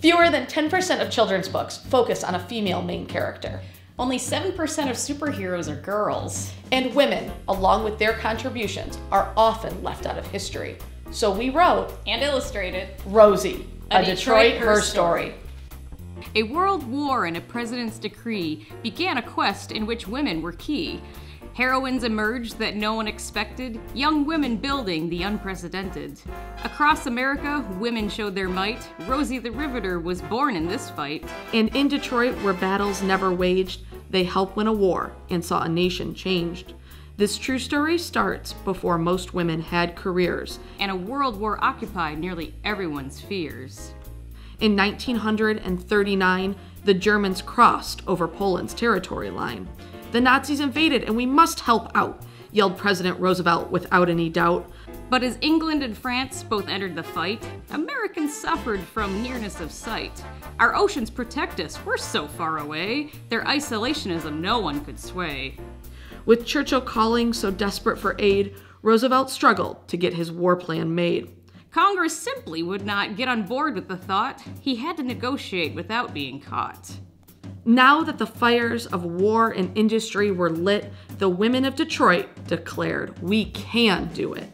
Fewer than 10% of children's books focus on a female main character. Only 7% of superheroes are girls. And women, along with their contributions, are often left out of history. So we wrote and illustrated Rosie, a, A Detroit, Detroit Her Her Story. A world war and a president's decree began a quest in which women were key. Heroines emerged that no one expected, young women building the unprecedented. Across America, women showed their might. Rosie the Riveter was born in this fight. And in Detroit, where battles never waged, they helped win a war and saw a nation changed. This true story starts before most women had careers. And a world war occupied nearly everyone's fears. In 1939, the Germans crossed over Poland's territory line. The Nazis invaded, and we must help out, yelled President Roosevelt without any doubt. But as England and France both entered the fight, Americans suffered from nearness of sight. Our oceans protect us, we're so far away. Their isolationism no one could sway. With Churchill calling so desperate for aid, Roosevelt struggled to get his war plan made. Congress simply would not get on board with the thought. He had to negotiate without being caught. Now that the fires of war and industry were lit, the women of Detroit declared, We can do it.